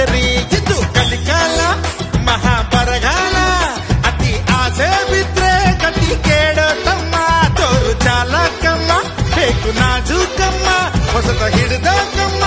ಭರ್ಜರಿ ಇದು ಕಲಿಕಾಲ ಮಹಾಬರಗಾಲ ಅತಿ ಆಸೆ ಬಿದ್ರೆ ಗತಿ ಕೇಳೋ ತಮ್ಮ ತೋರು ಚಾಲಕಮ್ಮ ಬೇಕು ನಾಜೂಕಮ್ಮ ಹೊಸತ ಕಮ್ಮ